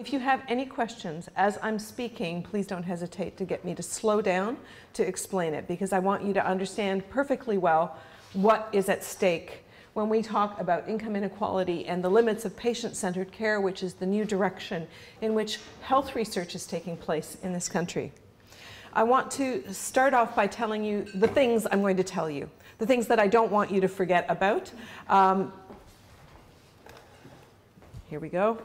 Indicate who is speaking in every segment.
Speaker 1: If you have any questions as I'm speaking, please don't hesitate to get me to slow down to explain it because I want you to understand perfectly well what is at stake when we talk about income inequality and the limits of patient-centered care, which is the new direction in which health research is taking place in this country. I want to start off by telling you the things I'm going to tell you, the things that I don't want you to forget about. Um, here we go.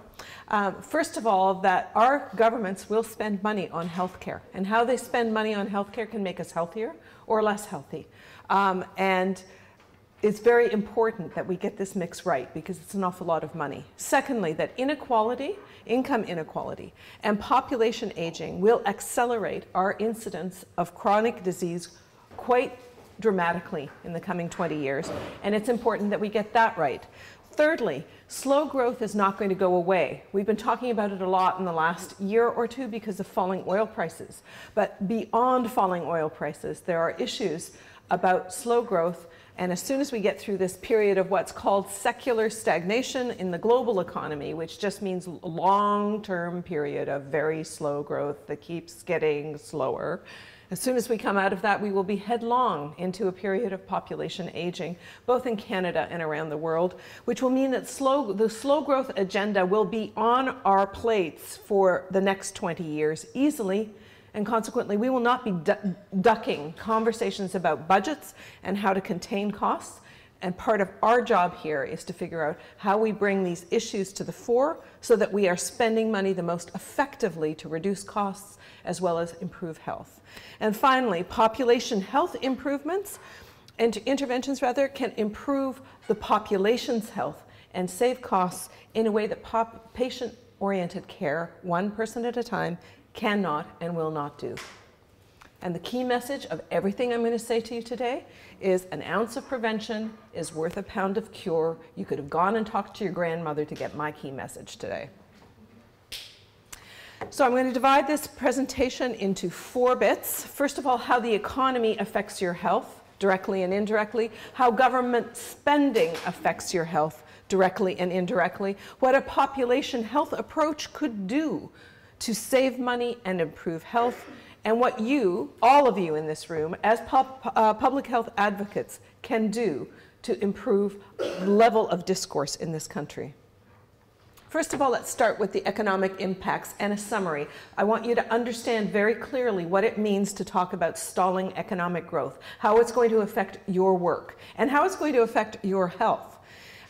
Speaker 1: Um, first of all, that our governments will spend money on healthcare, and how they spend money on healthcare can make us healthier or less healthy. Um, and it's very important that we get this mix right because it's an awful lot of money. Secondly, that inequality, income inequality, and population aging will accelerate our incidence of chronic disease quite dramatically in the coming 20 years, and it's important that we get that right. Thirdly, slow growth is not going to go away. We've been talking about it a lot in the last year or two because of falling oil prices. But beyond falling oil prices, there are issues about slow growth. And as soon as we get through this period of what's called secular stagnation in the global economy, which just means a long-term period of very slow growth that keeps getting slower, as soon as we come out of that, we will be headlong into a period of population aging, both in Canada and around the world, which will mean that slow, the slow growth agenda will be on our plates for the next 20 years easily. And consequently, we will not be ducking conversations about budgets and how to contain costs. And part of our job here is to figure out how we bring these issues to the fore so that we are spending money the most effectively to reduce costs as well as improve health. And finally, population health improvements and interventions rather can improve the population's health and save costs in a way that patient-oriented care, one person at a time, cannot and will not do. And the key message of everything I'm going to say to you today is an ounce of prevention is worth a pound of cure. You could have gone and talked to your grandmother to get my key message today. So I'm going to divide this presentation into four bits. First of all, how the economy affects your health, directly and indirectly, how government spending affects your health, directly and indirectly, what a population health approach could do to save money and improve health, and what you, all of you in this room, as pub, uh, public health advocates, can do to improve the level of discourse in this country. First of all, let's start with the economic impacts and a summary. I want you to understand very clearly what it means to talk about stalling economic growth, how it's going to affect your work, and how it's going to affect your health.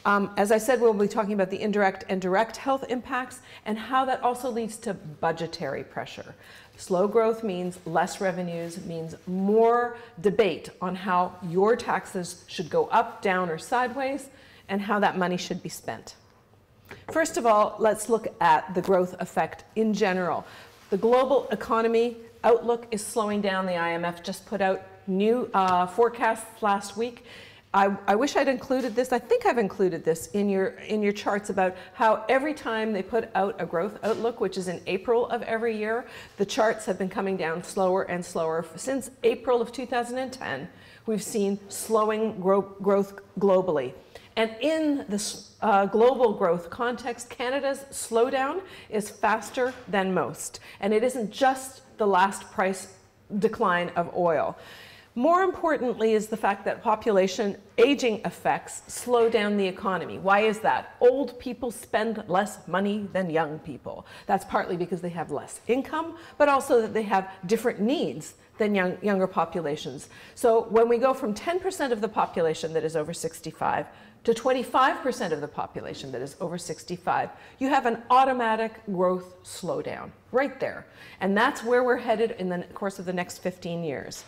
Speaker 1: Um, as I said, we'll be talking about the indirect and direct health impacts and how that also leads to budgetary pressure. Slow growth means less revenues, means more debate on how your taxes should go up, down, or sideways, and how that money should be spent. First of all, let's look at the growth effect in general. The global economy outlook is slowing down. The IMF just put out new uh, forecasts last week. I, I, wish I'd included this. I think I've included this in your, in your charts about how every time they put out a growth outlook, which is in April of every year, the charts have been coming down slower and slower. Since April of 2010, we've seen slowing gro growth globally. And in this uh, global growth context, Canada's slowdown is faster than most. And it isn't just the last price decline of oil. More importantly is the fact that population aging effects slow down the economy. Why is that? Old people spend less money than young people. That's partly because they have less income, but also that they have different needs than young, younger populations. So when we go from 10% of the population that is over 65 to 25% of the population that is over 65, you have an automatic growth slowdown right there. And that's where we're headed in the course of the next 15 years.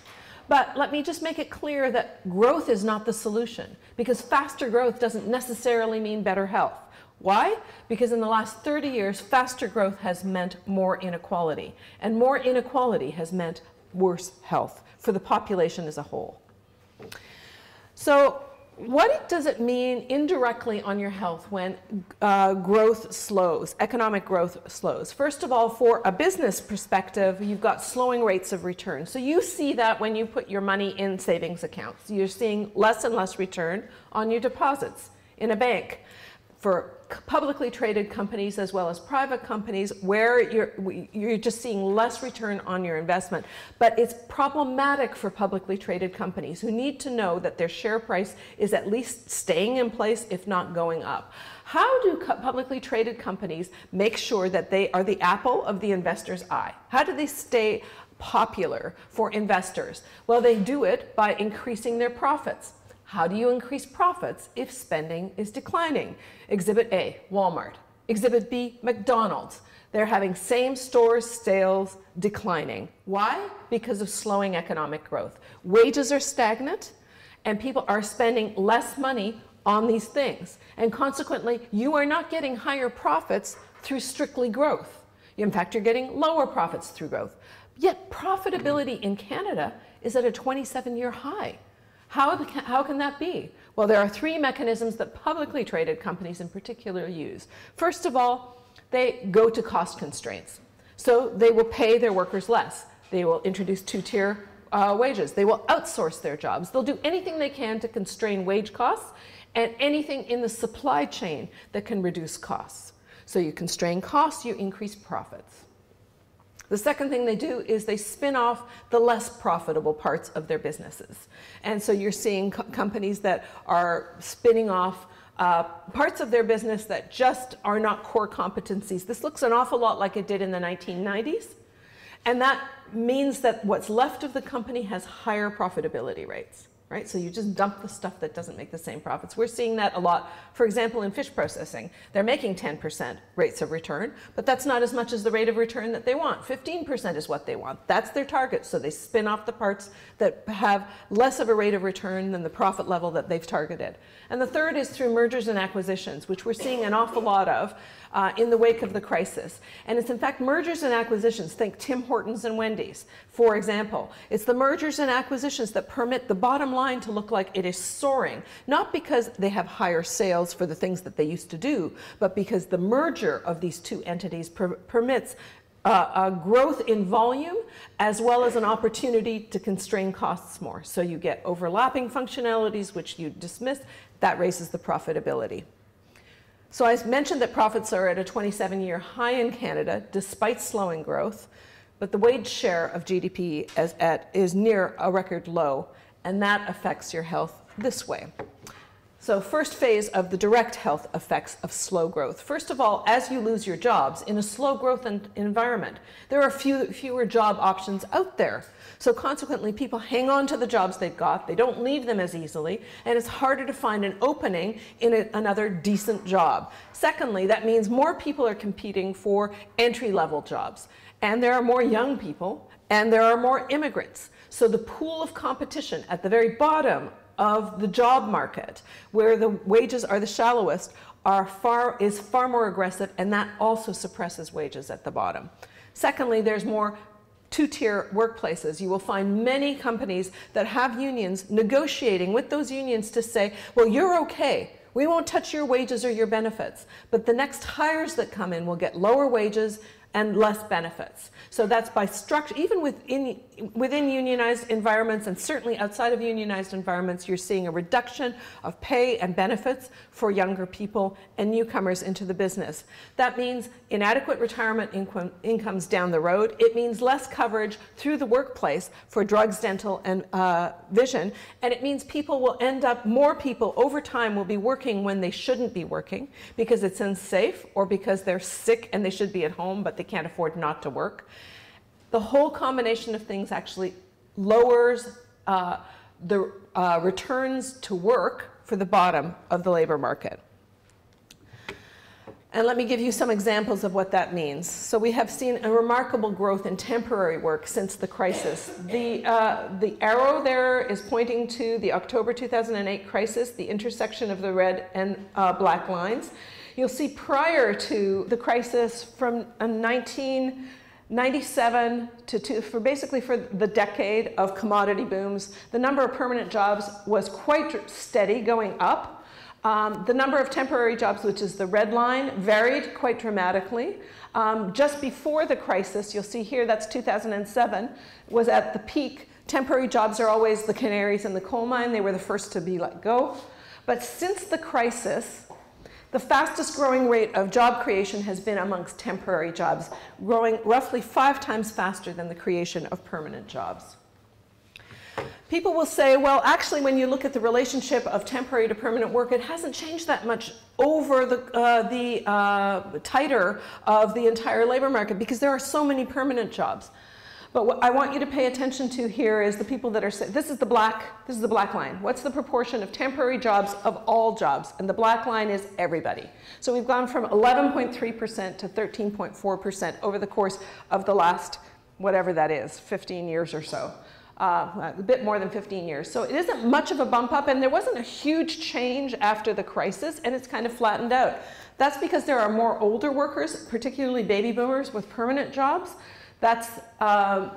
Speaker 1: But let me just make it clear that growth is not the solution because faster growth doesn't necessarily mean better health. Why? Because in the last 30 years, faster growth has meant more inequality. And more inequality has meant worse health for the population as a whole. So what does it mean indirectly on your health when uh, growth slows, economic growth slows? First of all, for a business perspective, you've got slowing rates of return. So you see that when you put your money in savings accounts. You're seeing less and less return on your deposits in a bank. For publicly traded companies as well as private companies where you're, you're just seeing less return on your investment. But it's problematic for publicly traded companies who need to know that their share price is at least staying in place, if not going up. How do publicly traded companies make sure that they are the apple of the investor's eye? How do they stay popular for investors? Well, they do it by increasing their profits. How do you increase profits if spending is declining? Exhibit A, Walmart. Exhibit B, McDonald's. They're having same store sales declining. Why? Because of slowing economic growth. Wages are stagnant and people are spending less money on these things. And consequently, you are not getting higher profits through strictly growth. In fact, you're getting lower profits through growth. Yet profitability in Canada is at a 27 year high. How, how can that be? Well, there are three mechanisms that publicly traded companies in particular use. First of all, they go to cost constraints. So they will pay their workers less. They will introduce two-tier uh, wages. They will outsource their jobs. They'll do anything they can to constrain wage costs and anything in the supply chain that can reduce costs. So you constrain costs, you increase profits. The second thing they do is they spin off the less profitable parts of their businesses. And so you're seeing co companies that are spinning off uh, parts of their business that just are not core competencies. This looks an awful lot like it did in the 1990s. And that means that what's left of the company has higher profitability rates right? So you just dump the stuff that doesn't make the same profits. We're seeing that a lot, for example, in fish processing. They're making 10% rates of return, but that's not as much as the rate of return that they want. 15% is what they want. That's their target. So they spin off the parts that have less of a rate of return than the profit level that they've targeted. And the third is through mergers and acquisitions, which we're seeing an awful lot of uh, in the wake of the crisis. And it's in fact mergers and acquisitions. Think Tim Hortons and Wendy's, for example. It's the mergers and acquisitions that permit the bottom to look like it is soaring, not because they have higher sales for the things that they used to do, but because the merger of these two entities per permits uh, a growth in volume as well as an opportunity to constrain costs more. So you get overlapping functionalities which you dismiss, that raises the profitability. So I mentioned that profits are at a 27-year high in Canada, despite slowing growth, but the wage share of GDP is, at, is near a record low, and that affects your health this way. So first phase of the direct health effects of slow growth. First of all, as you lose your jobs in a slow growth environment, there are few, fewer job options out there. So consequently, people hang on to the jobs they've got, they don't leave them as easily, and it's harder to find an opening in a, another decent job. Secondly, that means more people are competing for entry-level jobs, and there are more young people, and there are more immigrants. So the pool of competition at the very bottom of the job market, where the wages are the shallowest, are far, is far more aggressive, and that also suppresses wages at the bottom. Secondly, there's more two-tier workplaces. You will find many companies that have unions negotiating with those unions to say, well, you're okay. We won't touch your wages or your benefits. But the next hires that come in will get lower wages and less benefits. So that's by structure, even within, within unionized environments and certainly outside of unionized environments, you're seeing a reduction of pay and benefits for younger people and newcomers into the business. That means inadequate retirement income, incomes down the road. It means less coverage through the workplace for drugs, dental, and uh, vision. And it means people will end up, more people over time will be working when they shouldn't be working because it's unsafe or because they're sick and they should be at home, but they can't afford not to work. The whole combination of things actually lowers uh, the uh, returns to work for the bottom of the labor market. And let me give you some examples of what that means. So we have seen a remarkable growth in temporary work since the crisis. The, uh, the arrow there is pointing to the October 2008 crisis, the intersection of the red and uh, black lines. You'll see prior to the crisis from 1997 uh, to two, for basically for the decade of commodity booms, the number of permanent jobs was quite steady going up. Um, the number of temporary jobs, which is the red line, varied quite dramatically. Um, just before the crisis, you'll see here, that's 2007, was at the peak. Temporary jobs are always the canaries in the coal mine. They were the first to be let go. But since the crisis, The fastest growing rate of job creation has been amongst temporary jobs, growing roughly five times faster than the creation of permanent jobs. People will say, well, actually, when you look at the relationship of temporary to permanent work, it hasn't changed that much over the, uh, the uh, tighter of the entire labor market because there are so many permanent jobs. But what I want you to pay attention to here is the people that are, this is the black, this is the black line. What's the proportion of temporary jobs of all jobs? And the black line is everybody. So we've gone from 11.3% to 13.4% over the course of the last, whatever that is, 15 years or so uh, a bit more than 15 years. So it isn't much of a bump up, and there wasn't a huge change after the crisis, and it's kind of flattened out. That's because there are more older workers, particularly baby boomers with permanent jobs. That's, um,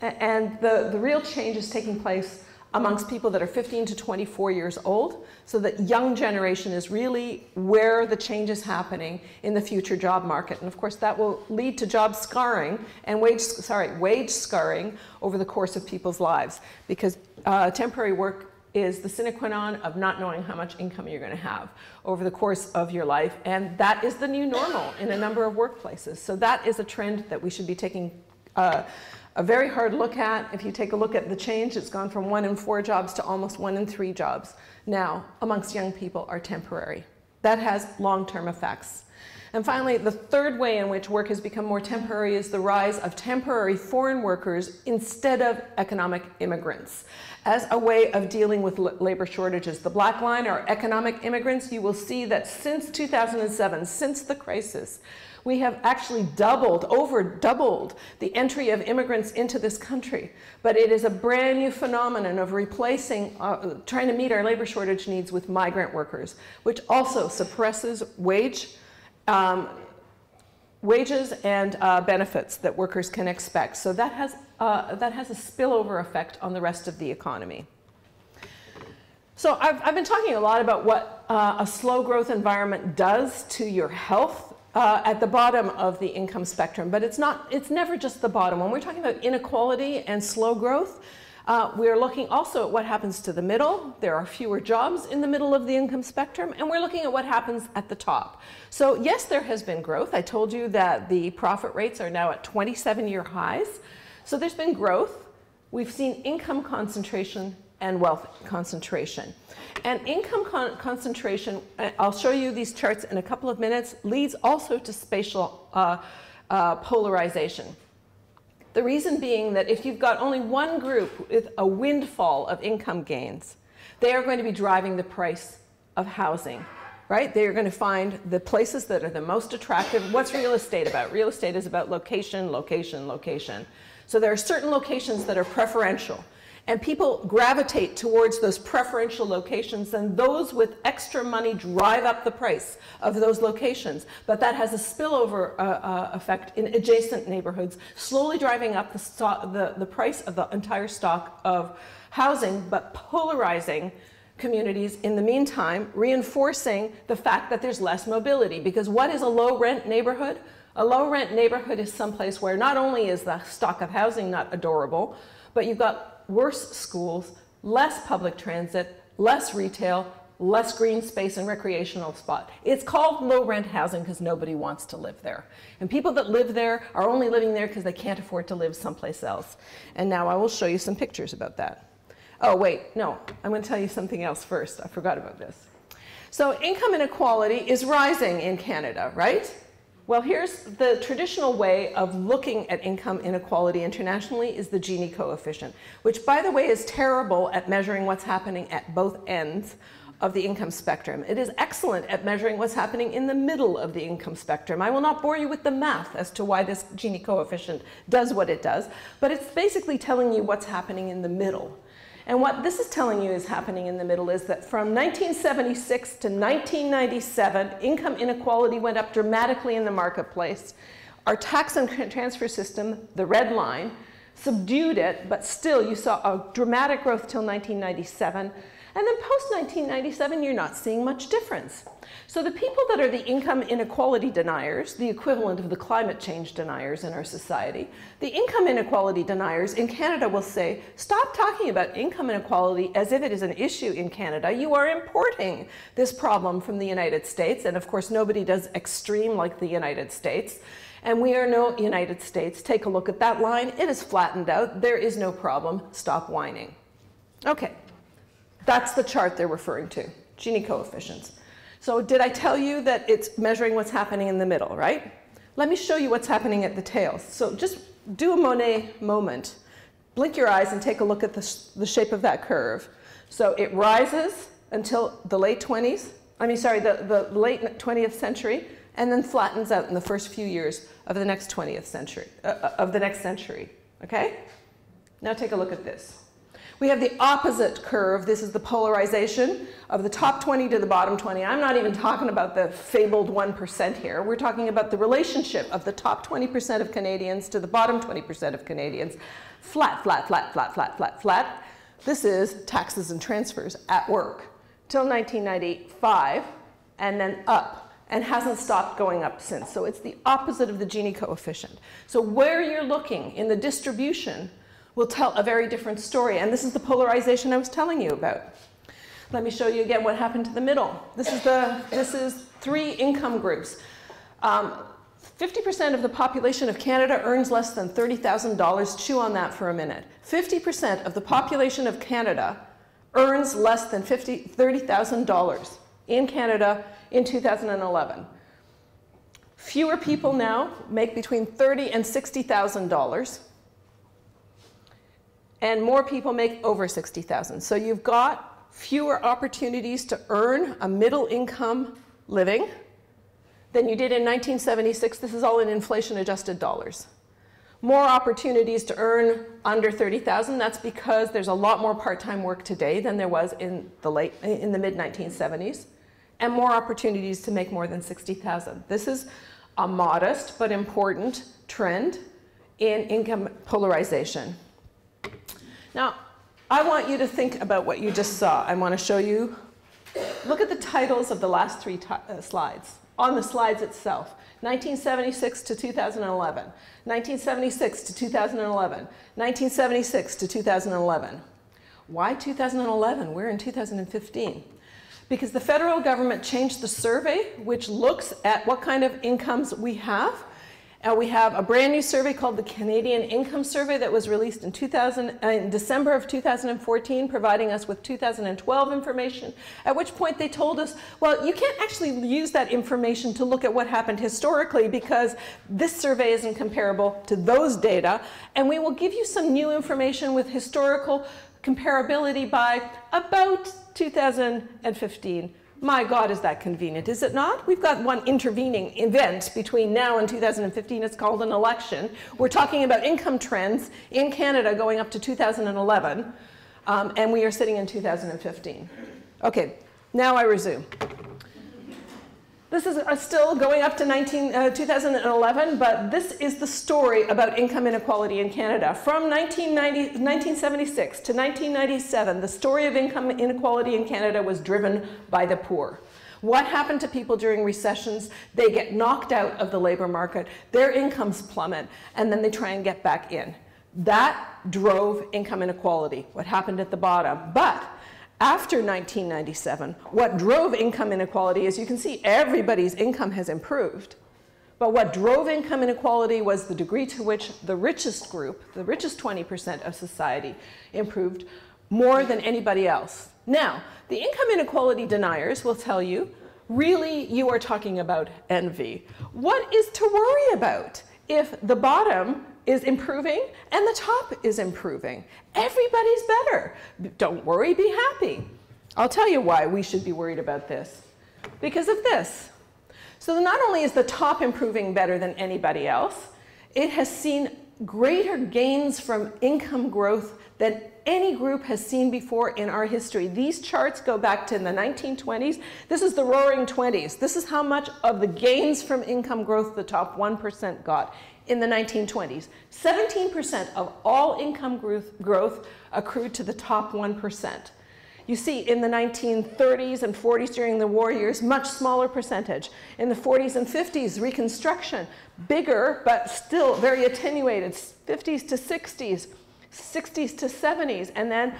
Speaker 1: and the, the real change is taking place amongst people that are 15 to 24 years old, so that young generation is really where the change is happening in the future job market. And of course, that will lead to job scarring and wage, sorry, wage scarring over the course of people's lives, because uh, temporary work is the sine qua non of not knowing how much income you're going to have over the course of your life. And that is the new normal in a number of workplaces. So that is a trend that we should be taking uh, a very hard look at. If you take a look at the change, it's gone from one in four jobs to almost one in three jobs now amongst young people are temporary. That has long-term effects. And finally, the third way in which work has become more temporary is the rise of temporary foreign workers instead of economic immigrants as a way of dealing with labor shortages. The black line are economic immigrants. You will see that since 2007, since the crisis, we have actually doubled, over doubled the entry of immigrants into this country. But it is a brand new phenomenon of replacing, uh, trying to meet our labor shortage needs with migrant workers, which also suppresses wage, um, wages and uh, benefits that workers can expect. So that has, uh, that has a spillover effect on the rest of the economy. So I've, I've been talking a lot about what uh, a slow growth environment does to your health uh, at the bottom of the income spectrum, but it's not, it's never just the bottom. When we're talking about inequality and slow growth, uh, we're looking also at what happens to the middle. There are fewer jobs in the middle of the income spectrum, and we're looking at what happens at the top. So yes, there has been growth. I told you that the profit rates are now at 27 year highs. So there's been growth. We've seen income concentration and wealth concentration. And income con concentration, uh, I'll show you these charts in a couple of minutes, leads also to spatial uh, uh, polarization. The reason being that if you've got only one group with a windfall of income gains, they are going to be driving the price of housing, right? They are going to find the places that are the most attractive. What's real estate about? Real estate is about location, location, location. So there are certain locations that are preferential. And people gravitate towards those preferential locations, and those with extra money drive up the price of those locations. But that has a spillover uh, uh, effect in adjacent neighborhoods, slowly driving up the, stock, the, the price of the entire stock of housing, but polarizing communities in the meantime, reinforcing the fact that there's less mobility. Because what is a low rent neighborhood? A low rent neighborhood is someplace where not only is the stock of housing not adorable, but you've got worse schools, less public transit, less retail, less green space and recreational spot. It's called low rent housing because nobody wants to live there. And people that live there are only living there because they can't afford to live someplace else. And now I will show you some pictures about that. Oh, wait, no, I'm going to tell you something else first. I forgot about this. So income inequality is rising in Canada, right? Well, here's the traditional way of looking at income inequality internationally is the Gini coefficient, which by the way is terrible at measuring what's happening at both ends of the income spectrum. It is excellent at measuring what's happening in the middle of the income spectrum. I will not bore you with the math as to why this Gini coefficient does what it does, but it's basically telling you what's happening in the middle. And what this is telling you is happening in the middle is that from 1976 to 1997, income inequality went up dramatically in the marketplace. Our tax and transfer system, the red line, subdued it, but still you saw a dramatic growth till 1997. And then post 1997, you're not seeing much difference. So the people that are the income inequality deniers, the equivalent of the climate change deniers in our society, the income inequality deniers in Canada will say, stop talking about income inequality as if it is an issue in Canada. You are importing this problem from the United States. And of course, nobody does extreme like the United States. And we are no United States. Take a look at that line. It is flattened out. There is no problem. Stop whining. Okay. That's the chart they're referring to, Gini coefficients. So did I tell you that it's measuring what's happening in the middle, right? Let me show you what's happening at the tails. So just do a Monet moment. Blink your eyes and take a look at the, the shape of that curve. So it rises until the late 20s, I mean, sorry, the, the late 20th century, and then flattens out in the first few years of the next 20th century, uh, uh, of the next century, okay? Now take a look at this. We have the opposite curve. This is the polarization of the top 20 to the bottom 20. I'm not even talking about the fabled 1% here. We're talking about the relationship of the top 20% of Canadians to the bottom 20% of Canadians. Flat, flat, flat, flat, flat, flat, flat. This is taxes and transfers at work till 1995 and then up and hasn't stopped going up since. So it's the opposite of the Gini coefficient. So where you're looking in the distribution will tell a very different story. And this is the polarization I was telling you about. Let me show you again what happened to the middle. This is, the, this is three income groups. 50% um, of the population of Canada earns less than $30,000. Chew on that for a minute. 50% of the population of Canada earns less than $30,000 in Canada in 2011. Fewer people now make between 30 and $60,000 and more people make over 60,000. So you've got fewer opportunities to earn a middle income living than you did in 1976. This is all in inflation adjusted dollars. More opportunities to earn under 30,000. That's because there's a lot more part-time work today than there was in the late in the mid 1970s and more opportunities to make more than 60,000. This is a modest but important trend in income polarization. Now, I want you to think about what you just saw. I want to show you, look at the titles of the last three uh, slides, on the slides itself. 1976 to 2011, 1976 to 2011, 1976 to 2011. Why 2011? We're in 2015. Because the federal government changed the survey, which looks at what kind of incomes we have uh, we have a brand new survey called the Canadian Income Survey that was released in, 2000, uh, in December of 2014, providing us with 2012 information, at which point they told us, well, you can't actually use that information to look at what happened historically because this survey isn't comparable to those data, and we will give you some new information with historical comparability by about 2015 my God, is that convenient, is it not? We've got one intervening event between now and 2015. It's called an election. We're talking about income trends in Canada going up to 2011, um, and we are sitting in 2015. Okay, now I resume. This is uh, still going up to 19, uh, 2011, but this is the story about income inequality in Canada. From 1976 to 1997, the story of income inequality in Canada was driven by the poor. What happened to people during recessions? They get knocked out of the labor market, their incomes plummet, and then they try and get back in. That drove income inequality, what happened at the bottom. But after 1997, what drove income inequality, as you can see, everybody's income has improved. But what drove income inequality was the degree to which the richest group, the richest 20% of society, improved more than anybody else. Now, the income inequality deniers will tell you, really, you are talking about envy. What is to worry about if the bottom is improving and the top is improving. Everybody's better. Don't worry, be happy. I'll tell you why we should be worried about this. Because of this. So not only is the top improving better than anybody else, it has seen greater gains from income growth than any group has seen before in our history. These charts go back to the 1920s. This is the roaring 20s. This is how much of the gains from income growth the top 1% got in the 1920s. 17% of all income growth, accrued to the top 1%. You see, in the 1930s and 40s during the war years, much smaller percentage. In the 40s and 50s, Reconstruction, bigger, but still very attenuated, 50s to 60s, 60s to 70s, and then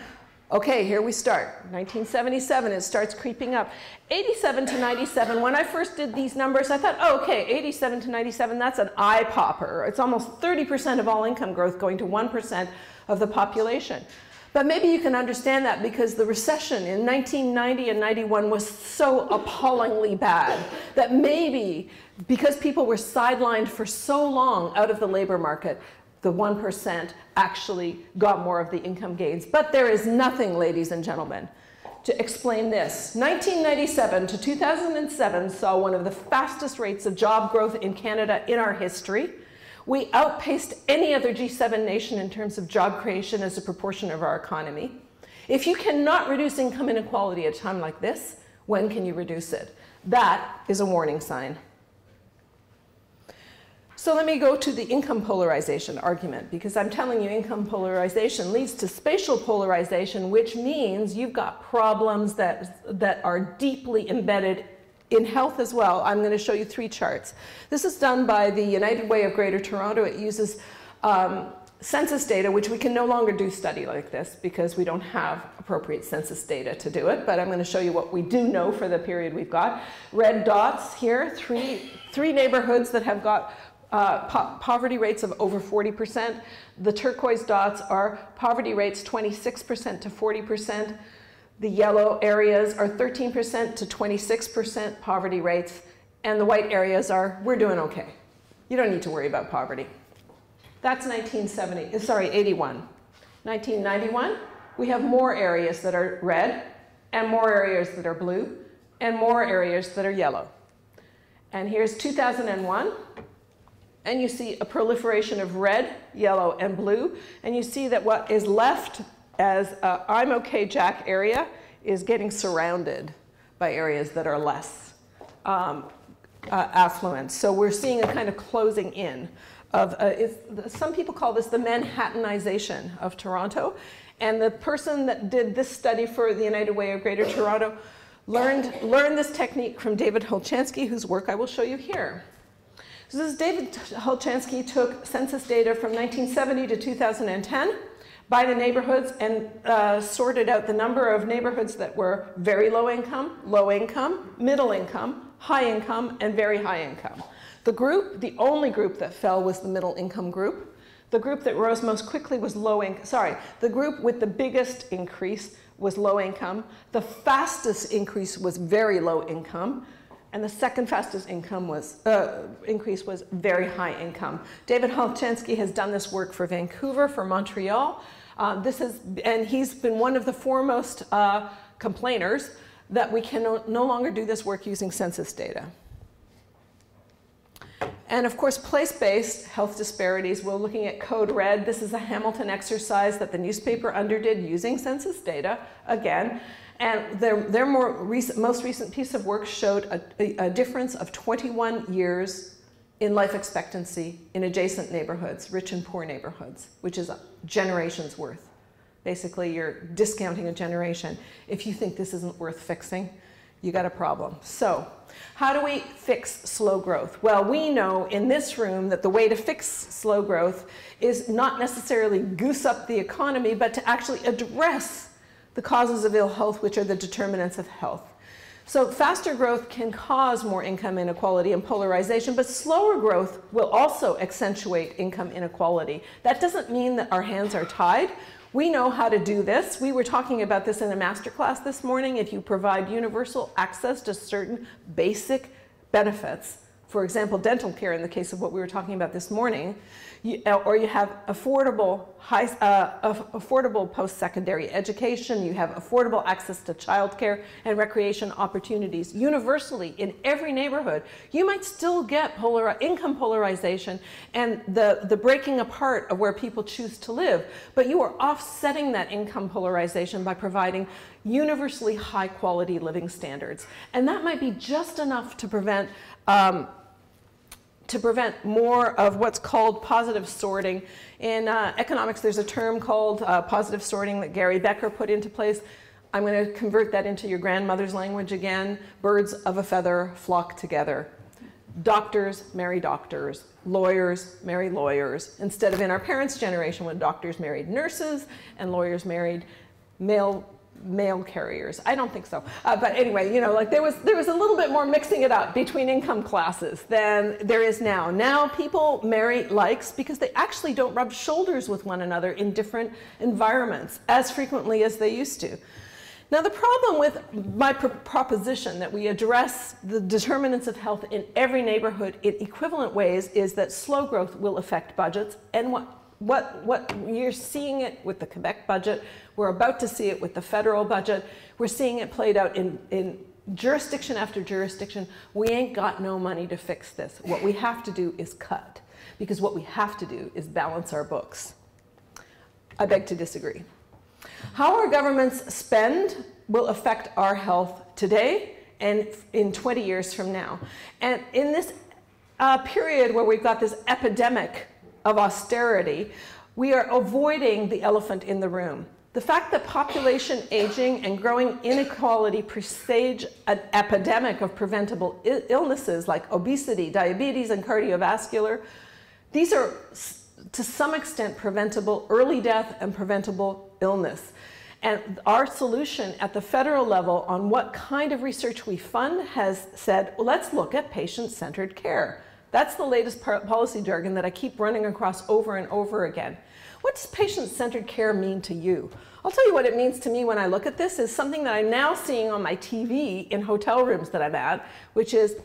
Speaker 1: Okay, here we start. 1977, it starts creeping up. 87 to 97, when I first did these numbers, I thought, oh, okay, 87 to 97, that's an eye popper. It's almost 30% of all income growth going to 1% of the population. But maybe you can understand that because the recession in 1990 and 91 was so appallingly bad that maybe because people were sidelined for so long out of the labor market, the 1% actually got more of the income gains. But there is nothing, ladies and gentlemen, to explain this. 1997 to 2007 saw one of the fastest rates of job growth in Canada in our history. We outpaced any other G7 nation in terms of job creation as a proportion of our economy. If you cannot reduce income inequality at a time like this, when can you reduce it? That is a warning sign. So let me go to the income polarization argument because I'm telling you income polarization leads to spatial polarization, which means you've got problems that, that are deeply embedded in health as well. I'm going to show you three charts. This is done by the United Way of Greater Toronto. It uses um, census data, which we can no longer do study like this because we don't have appropriate census data to do it. But I'm going to show you what we do know for the period we've got. Red dots here, three, three neighborhoods that have got uh, po poverty rates of over 40%. The turquoise dots are poverty rates 26% to 40%. The yellow areas are 13% to 26% poverty rates. And the white areas are, we're doing okay. You don't need to worry about poverty. That's 1970, uh, sorry, 81. 1991, we have more areas that are red and more areas that are blue and more areas that are yellow. And here's 2001, and you see a proliferation of red, yellow, and blue. And you see that what is left as a I'm okay Jack area is getting surrounded by areas that are less um, uh, affluent. So we're seeing a kind of closing in of, uh, some people call this the Manhattanization of Toronto. And the person that did this study for the United Way of Greater Toronto learned, learned this technique from David Hulchanski, whose work I will show you here. So this is David Hulchanski took census data from 1970 to 2010 by the neighborhoods and uh, sorted out the number of neighborhoods that were very low income, low income, middle income, high income, and very high income. The group, the only group that fell was the middle income group. The group that rose most quickly was low income, sorry, the group with the biggest increase was low income. The fastest increase was very low income. And the second fastest income was, uh, increase was very high income. David Hulchanski has done this work for Vancouver, for Montreal. Uh, this is, and he's been one of the foremost uh, complainers that we can no longer do this work using census data. And of course, place-based health disparities, we're looking at Code Red. This is a Hamilton exercise that the newspaper underdid using census data, again. And their, their more recent, most recent piece of work showed a, a, a difference of 21 years in life expectancy in adjacent neighborhoods, rich and poor neighborhoods, which is generations worth. Basically, you're discounting a generation. If you think this isn't worth fixing, you got a problem. So, how do we fix slow growth? Well, we know in this room that the way to fix slow growth is not necessarily goose up the economy, but to actually address the causes of ill health, which are the determinants of health. So faster growth can cause more income inequality and polarization, but slower growth will also accentuate income inequality. That doesn't mean that our hands are tied. We know how to do this. We were talking about this in a masterclass this morning. If you provide universal access to certain basic benefits, for example, dental care in the case of what we were talking about this morning, you, uh, or you have affordable, high, uh, affordable post-secondary education, you have affordable access to childcare and recreation opportunities universally in every neighborhood, you might still get polar, income polarization and the, the breaking apart of where people choose to live, but you are offsetting that income polarization by providing universally high quality living standards. And that might be just enough to prevent um, to prevent more of what's called positive sorting. In uh, economics, there's a term called uh, positive sorting that Gary Becker put into place. I'm going to convert that into your grandmother's language again. Birds of a feather flock together. Doctors marry doctors, lawyers marry lawyers, instead of in our parents' generation when doctors married nurses and lawyers married male mail carriers. I don't think so. Uh, but anyway, you know, like there was there was a little bit more mixing it up between income classes than there is now. Now people marry likes because they actually don't rub shoulders with one another in different environments as frequently as they used to. Now the problem with my pr proposition that we address the determinants of health in every neighborhood in equivalent ways is that slow growth will affect budgets and what what, what you're seeing it with the Quebec budget, we're about to see it with the federal budget. We're seeing it played out in, in jurisdiction after jurisdiction. We ain't got no money to fix this. What we have to do is cut, because what we have to do is balance our books. I beg to disagree. How our governments spend will affect our health today and in 20 years from now. And in this uh, period where we've got this epidemic of austerity, we are avoiding the elephant in the room. The fact that population aging and growing inequality presage an epidemic of preventable illnesses like obesity, diabetes, and cardiovascular, these are to some extent preventable early death and preventable illness. And our solution at the federal level on what kind of research we fund has said, well, let's look at patient-centered care. That's the latest policy jargon that I keep running across over and over again. What does patient-centered care mean to you? I'll tell you what it means to me when I look at this is something that I'm now seeing on my TV in hotel rooms that I'm at, which is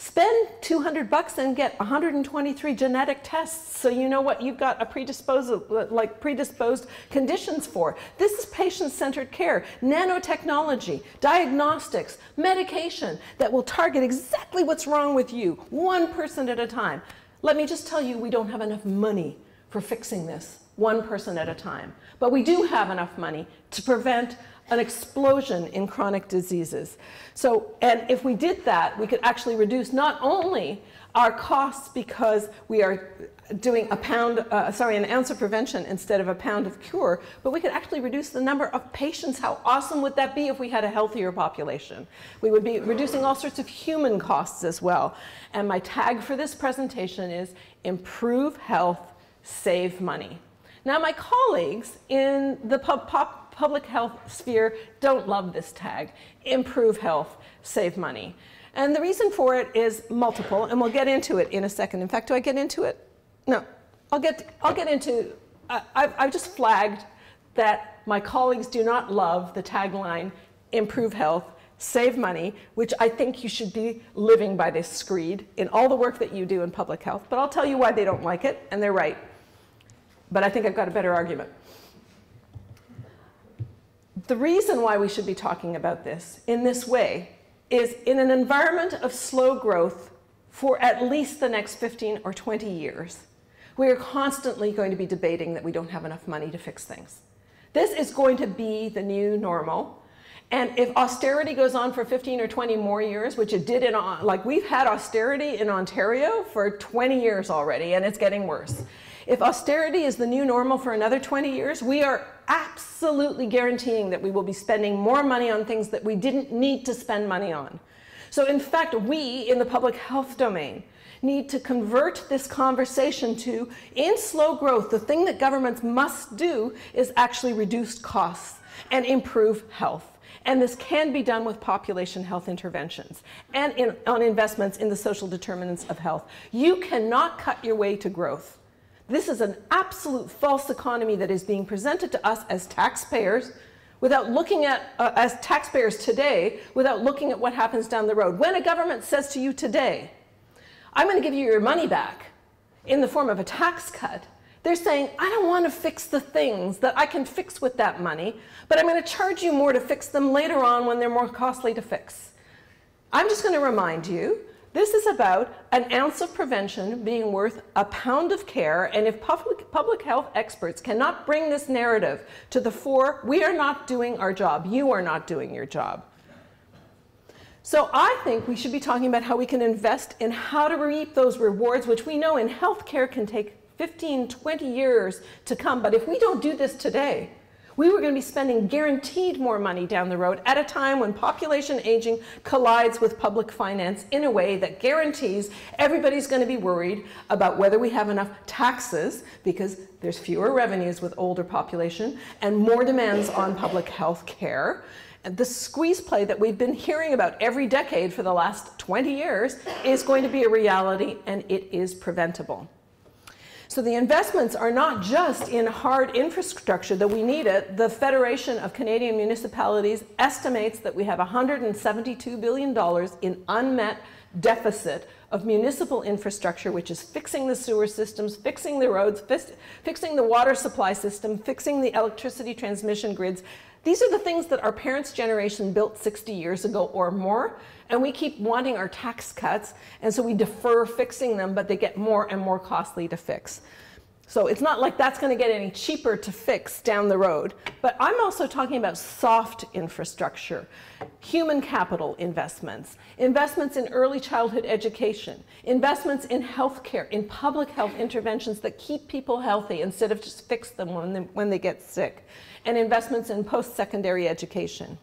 Speaker 1: spend 200 bucks and get 123 genetic tests so you know what you've got a predisposed like predisposed conditions for. This is patient-centered care. Nanotechnology diagnostics medication that will target exactly what's wrong with you one person at a time. Let me just tell you we don't have enough money for fixing this one person at a time. But we do have enough money to prevent an explosion in chronic diseases. So, and if we did that, we could actually reduce not only our costs because we are doing a pound, uh, sorry, an ounce of prevention instead of a pound of cure, but we could actually reduce the number of patients. How awesome would that be if we had a healthier population? We would be reducing all sorts of human costs as well. And my tag for this presentation is improve health, save money. Now, my colleagues in the pub pop public health sphere don't love this tag, improve health, save money. And the reason for it is multiple, and we'll get into it in a second. In fact, do I get into it? No, I'll get, I'll get into, uh, I've, I've just flagged that my colleagues do not love the tagline, improve health, save money, which I think you should be living by this screed in all the work that you do in public health. But I'll tell you why they don't like it, and they're right but I think I've got a better argument. The reason why we should be talking about this in this way is in an environment of slow growth for at least the next 15 or 20 years, we are constantly going to be debating that we don't have enough money to fix things. This is going to be the new normal. And if austerity goes on for 15 or 20 more years, which it did in, like we've had austerity in Ontario for 20 years already, and it's getting worse. If austerity is the new normal for another 20 years, we are absolutely guaranteeing that we will be spending more money on things that we didn't need to spend money on. So in fact, we in the public health domain need to convert this conversation to, in slow growth, the thing that governments must do is actually reduce costs and improve health. And this can be done with population health interventions and in, on investments in the social determinants of health. You cannot cut your way to growth. This is an absolute false economy that is being presented to us as taxpayers without looking at, uh, as taxpayers today, without looking at what happens down the road. When a government says to you today, I'm going to give you your money back in the form of a tax cut, they're saying, I don't want to fix the things that I can fix with that money, but I'm going to charge you more to fix them later on when they're more costly to fix. I'm just going to remind you this is about an ounce of prevention being worth a pound of care, and if public, public health experts cannot bring this narrative to the fore, we are not doing our job. You are not doing your job. So I think we should be talking about how we can invest in how to reap those rewards, which we know in healthcare can take 15, 20 years to come. But if we don't do this today, We were going to be spending guaranteed more money down the road at a time when population aging collides with public finance in a way that guarantees everybody's going to be worried about whether we have enough taxes because there's fewer revenues with older population and more demands on public health care the squeeze play that we've been hearing about every decade for the last 20 years is going to be a reality and it is preventable. So the investments are not just in hard infrastructure that we need it. The Federation of Canadian Municipalities estimates that we have $172 billion in unmet deficit of municipal infrastructure, which is fixing the sewer systems, fixing the roads, fixing the water supply system, fixing the electricity transmission grids, these are the things that our parents' generation built 60 years ago or more, and we keep wanting our tax cuts, and so we defer fixing them, but they get more and more costly to fix. So it's not like that's going to get any cheaper to fix down the road. But I'm also talking about soft infrastructure, human capital investments, investments in early childhood education, investments in healthcare, in public health interventions that keep people healthy instead of just fix them when they, when they get sick and investments in post-secondary education.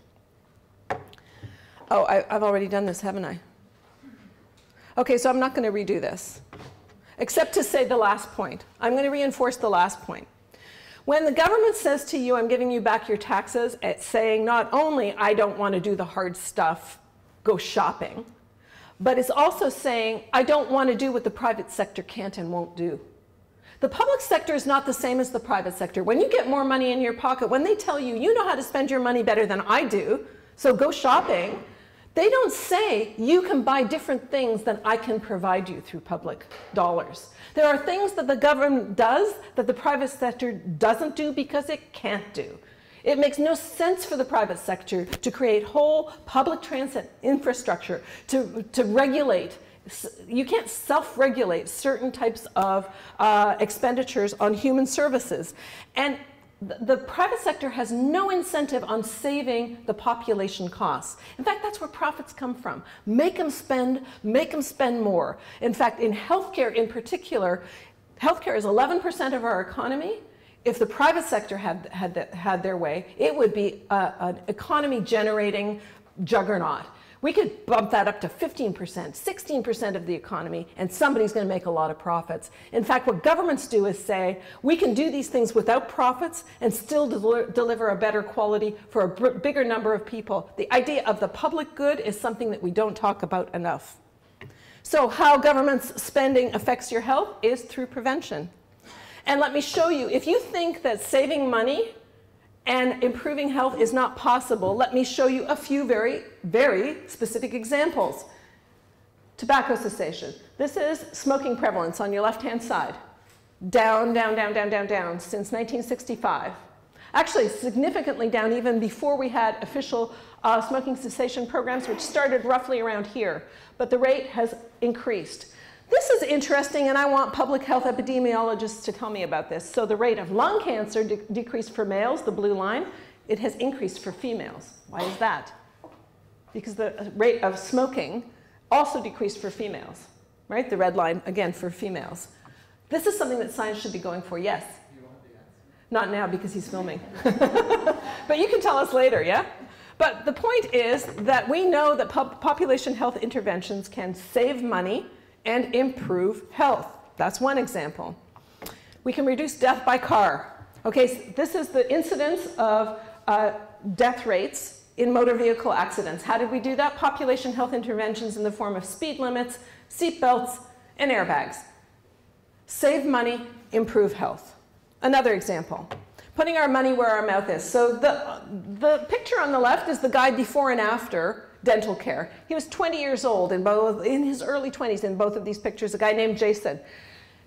Speaker 1: Oh, I, have already done this, haven't I? Okay, so I'm not going to redo this, except to say the last point. I'm going to reinforce the last point. When the government says to you, I'm giving you back your taxes, it's saying not only I don't want to do the hard stuff, go shopping, but it's also saying I don't want to do what the private sector can't and won't do. The public sector is not the same as the private sector. When you get more money in your pocket, when they tell you, you know how to spend your money better than I do, so go shopping, they don't say you can buy different things than I can provide you through public dollars. There are things that the government does that the private sector doesn't do because it can't do. It makes no sense for the private sector to create whole public transit infrastructure, to, to regulate you can't self-regulate certain types of uh, expenditures on human services. And the private sector has no incentive on saving the population costs. In fact, that's where profits come from. Make them spend, make them spend more. In fact, in healthcare in particular, healthcare is 11% of our economy. If the private sector had, had, had their way, it would be a, an economy generating juggernaut. We could bump that up to 15%, 16% of the economy, and somebody's going to make a lot of profits. In fact, what governments do is say, we can do these things without profits and still del deliver a better quality for a bigger number of people. The idea of the public good is something that we don't talk about enough. So how government's spending affects your health is through prevention. And let me show you, if you think that saving money and improving health is not possible, let me show you a few very, very specific examples. Tobacco cessation. This is smoking prevalence on your left-hand side. Down, down, down, down, down, down since 1965. Actually, significantly down even before we had official uh, smoking cessation programs, which started roughly around here. But the rate has increased. This is interesting, and I want public health epidemiologists to tell me about this. So the rate of lung cancer de decreased for males, the blue line. It has increased for females. Why is that? Because the uh, rate of smoking also decreased for females, right? The red line, again, for females. This is something that science should be going for, yes? Not now because he's filming. but you can tell us later, yeah? But the point is that we know that population health interventions can save money and improve health. That's one example. We can reduce death by car. Okay, so this is the incidence of uh, death rates in motor vehicle accidents. How did we do that? Population health interventions in the form of speed limits, seat belts, and airbags. Save money, improve health. Another example, putting our money where our mouth is. So the, the picture on the left is the guy before and after dental care. He was 20 years old in, both, in his early 20s in both of these pictures, a guy named Jason.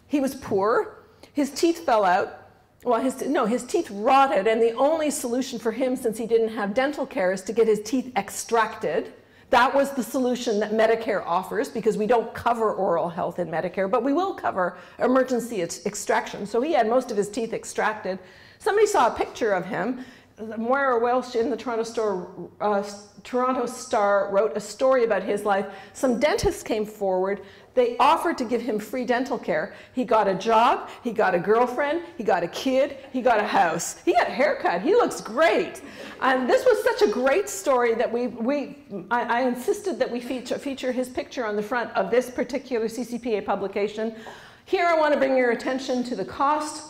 Speaker 1: He was poor, his teeth fell out, well, his, no, his teeth rotted, and the only solution for him, since he didn't have dental care, is to get his teeth extracted. That was the solution that Medicare offers because we don't cover oral health in Medicare, but we will cover emergency extraction. So he had most of his teeth extracted. Somebody saw a picture of him Moira Welsh in the Toronto, Star, uh, Toronto Star wrote a story about his life. Some dentists came forward They offered to give him free dental care. He got a job, he got a girlfriend, he got a kid, he got a house. He got a haircut. He looks great. And this was such a great story that we, we I, I insisted that we feature, feature his picture on the front of this particular CCPA publication. Here I want to bring your attention to the cost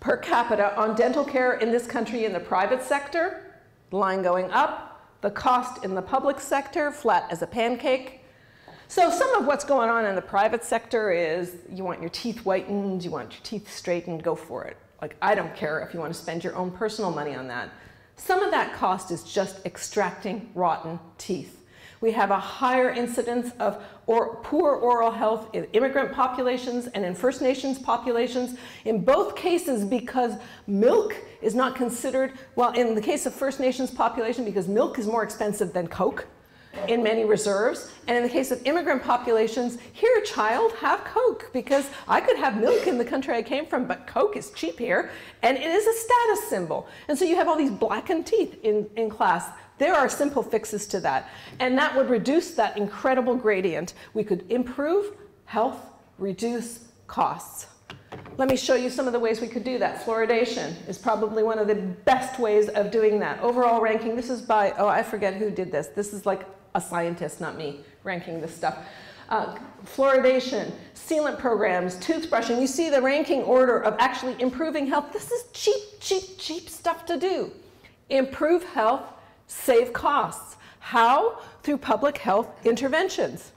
Speaker 1: per capita on dental care in this country in the private sector, line going up, the cost in the public sector, flat as a pancake. So some of what's going on in the private sector is you want your teeth whitened, you want your teeth straightened, go for it. Like, I don't care if you want to spend your own personal money on that. Some of that cost is just extracting rotten teeth. We have a higher incidence of or poor oral health in immigrant populations and in First Nations populations, in both cases because milk is not considered, well, in the case of First Nations population, because milk is more expensive than Coke, in many reserves. And in the case of immigrant populations, here, child, have Coke, because I could have milk in the country I came from, but Coke is cheap here, and it is a status symbol. And so you have all these blackened teeth in, in class. There are simple fixes to that. And that would reduce that incredible gradient. We could improve health, reduce costs. Let me show you some of the ways we could do that. Fluoridation is probably one of the best ways of doing that. Overall ranking, this is by, oh, I forget who did this. This is like a scientist, not me, ranking this stuff. Uh, fluoridation, sealant programs, toothbrushing. You see the ranking order of actually improving health. This is cheap, cheap, cheap stuff to do. Improve health, save costs. How? Through public health interventions.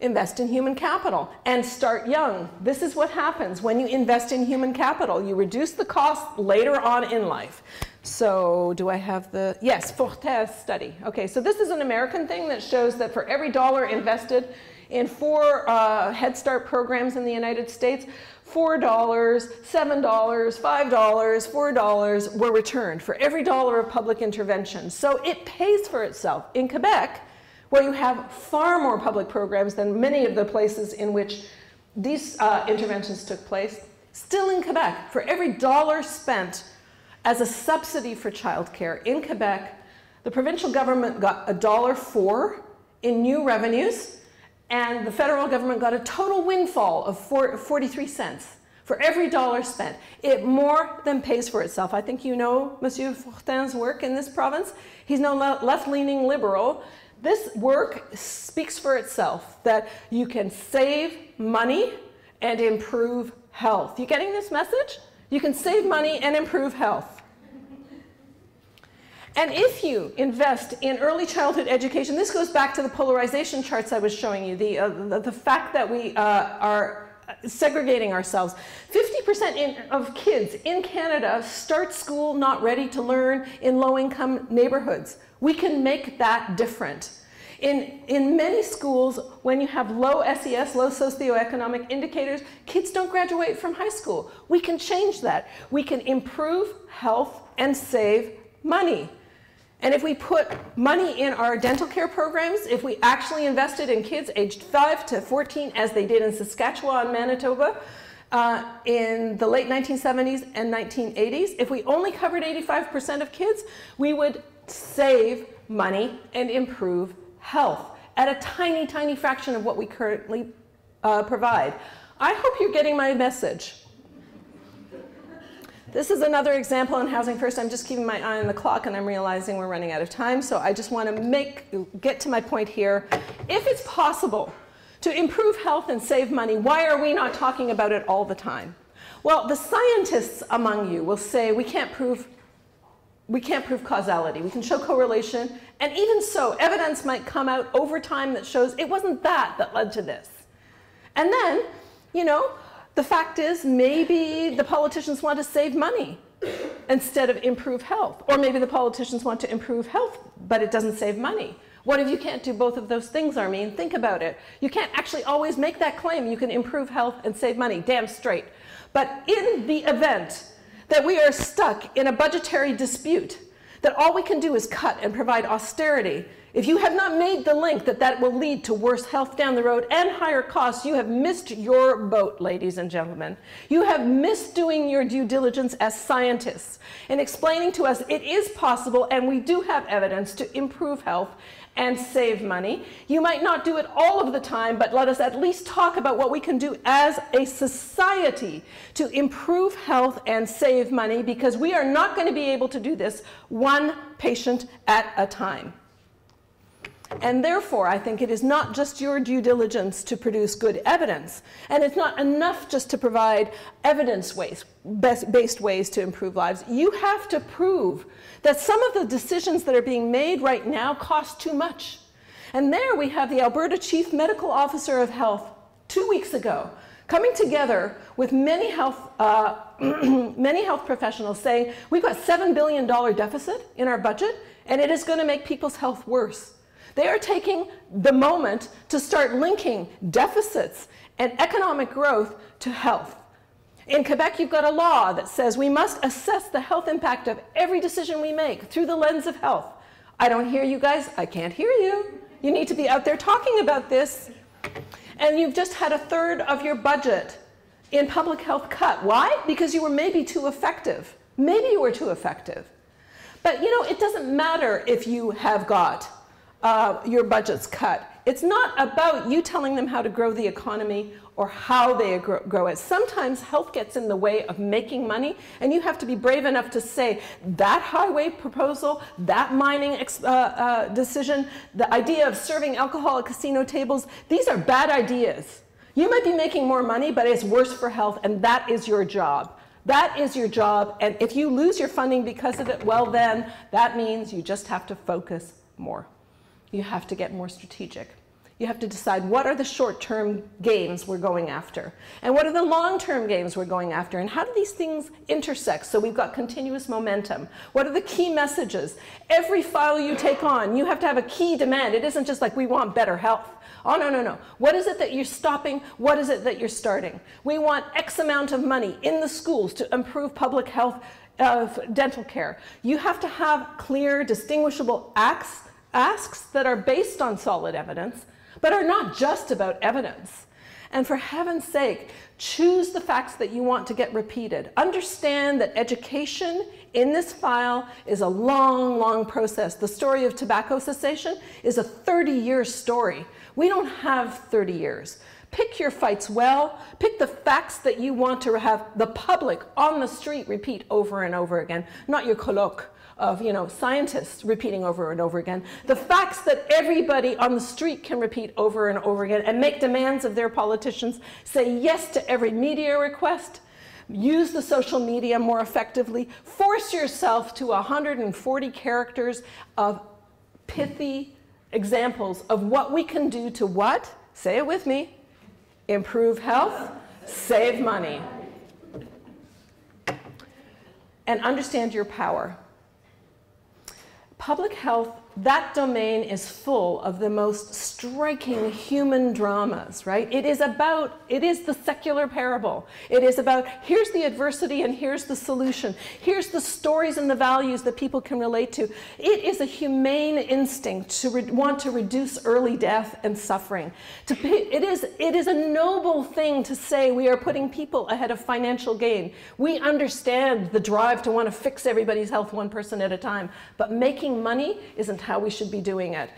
Speaker 1: Invest in human capital and start young. This is what happens when you invest in human capital. You reduce the cost later on in life. So do I have the, yes, Fortes study. Okay, so this is an American thing that shows that for every dollar invested in four uh, Head Start programs in the United States, $4, $7, $5, $4 were returned for every dollar of public intervention. So it pays for itself. In Quebec, where you have far more public programs than many of the places in which these uh, interventions took place, still in Quebec, for every dollar spent as a subsidy for childcare in Quebec, the provincial government got a dollar four in new revenues, and the federal government got a total windfall of 43 cents for every dollar spent. It more than pays for itself. I think you know Monsieur Fortin's work in this province. He's no left-leaning liberal. This work speaks for itself, that you can save money and improve health. You getting this message? You can save money and improve health. And if you invest in early childhood education, this goes back to the polarization charts I was showing you, the, uh, the, the, fact that we uh, are segregating ourselves. 50% in, of kids in Canada start school not ready to learn in low income neighborhoods. We can make that different. In, in many schools, when you have low SES, low socioeconomic indicators, kids don't graduate from high school. We can change that. We can improve health and save money. And if we put money in our dental care programs, if we actually invested in kids aged 5 to 14, as they did in Saskatchewan, and Manitoba, uh, in the late 1970s and 1980s, if we only covered 85% of kids, we would save money and improve health at a tiny, tiny fraction of what we currently uh, provide. I hope you're getting my message. This is another example in Housing First. I'm just keeping my eye on the clock and I'm realizing we're running out of time. So I just want to make, get to my point here. If it's possible to improve health and save money, why are we not talking about it all the time? Well, the scientists among you will say we can't prove we can't prove causality. We can show correlation, and even so, evidence might come out over time that shows it wasn't that that led to this. And then, you know, the fact is, maybe the politicians want to save money instead of improve health. Or maybe the politicians want to improve health, but it doesn't save money. What if you can't do both of those things, Armine? Think about it. You can't actually always make that claim you can improve health and save money, damn straight. But in the event that we are stuck in a budgetary dispute, that all we can do is cut and provide austerity, if you have not made the link that that will lead to worse health down the road and higher costs, you have missed your boat, ladies and gentlemen. You have missed doing your due diligence as scientists in explaining to us it is possible and we do have evidence to improve health and save money. You might not do it all of the time, but let us at least talk about what we can do as a society to improve health and save money because we are not going to be able to do this one patient at a time. And therefore, I think it is not just your due diligence to produce good evidence, and it's not enough just to provide evidence based ways to improve lives. You have to prove that some of the decisions that are being made right now cost too much. And there we have the Alberta Chief Medical Officer of Health two weeks ago coming together with many health, uh, many health professionals saying we've got $7 billion deficit in our budget and it is going to make people's health worse. They are taking the moment to start linking deficits and economic growth to health. In Quebec, you've got a law that says we must assess the health impact of every decision we make through the lens of health. I don't hear you guys. I can't hear you. You need to be out there talking about this. And you've just had a third of your budget in public health cut. Why? Because you were maybe too effective. Maybe you were too effective. But you know, it doesn't matter if you have got uh, your budget's cut. It's not about you telling them how to grow the economy or how they grow, it. Sometimes health gets in the way of making money, and you have to be brave enough to say that highway proposal, that mining uh, uh, decision, the idea of serving alcohol at casino tables, these are bad ideas. You might be making more money, but it's worse for health, and that is your job. That is your job, and if you lose your funding because of it, well, then that means you just have to focus more you have to get more strategic. You have to decide what are the short-term games we're going after and what are the long-term games we're going after and how do these things intersect so we've got continuous momentum. What are the key messages? Every file you take on, you have to have a key demand. It isn't just like we want better health. Oh, no, no, no. What is it that you're stopping? What is it that you're starting? We want X amount of money in the schools to improve public health, uh, dental care. You have to have clear, distinguishable acts asks that are based on solid evidence, but are not just about evidence. And for heaven's sake, choose the facts that you want to get repeated. Understand that education in this file is a long, long process. The story of tobacco cessation is a 30 year story. We don't have 30 years. Pick your fights well. Pick the facts that you want to have the public on the street repeat over and over again, not your colloque of you know, scientists repeating over and over again, the facts that everybody on the street can repeat over and over again and make demands of their politicians, say yes to every media request, use the social media more effectively, force yourself to 140 characters of pithy examples of what we can do to what? Say it with me. Improve health, save money. And understand your power public health that domain is full of the most striking human dramas, right? It is about, it is the secular parable. It is about here's the adversity and here's the solution. Here's the stories and the values that people can relate to. It is a humane instinct to want to reduce early death and suffering. To it, is, it is a noble thing to say we are putting people ahead of financial gain. We understand the drive to want to fix everybody's health one person at a time, but making money isn't how we should be doing it.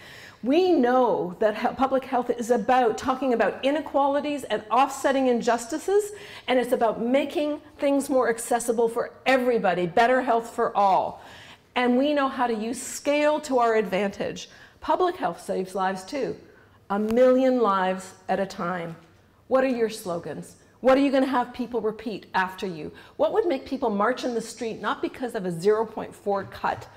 Speaker 1: We know that public health is about talking about inequalities and offsetting injustices, and it's about making things more accessible for everybody, better health for all. And we know how to use scale to our advantage. Public health saves lives too, a million lives at a time. What are your slogans? What are you going to have people repeat after you? What would make people march in the street, not because of a 0.4 cut,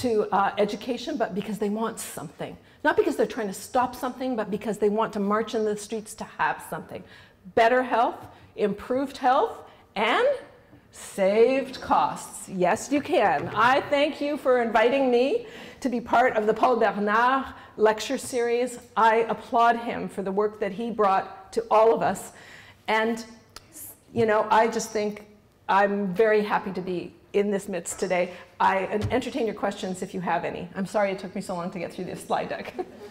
Speaker 1: to uh, education, but because they want something. Not because they're trying to stop something, but because they want to march in the streets to have something. Better health, improved health, and saved costs. Yes, you can. I thank you for inviting me to be part of the Paul Bernard lecture series. I applaud him for the work that he brought to all of us. And, you know, I just think I'm very happy to be in this midst today. I entertain your questions if you have any. I'm sorry it took me so long to get through this slide deck.